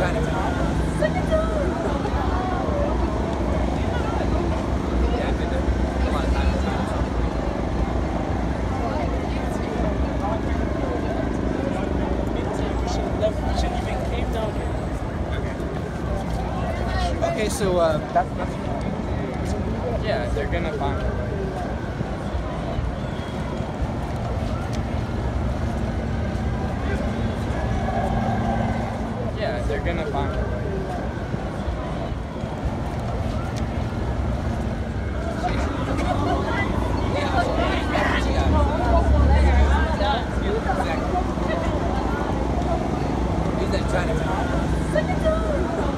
Okay, so uh, that's, that's yeah, they're gonna find. it. You're gonna find a way. Chinatown. Chinatown.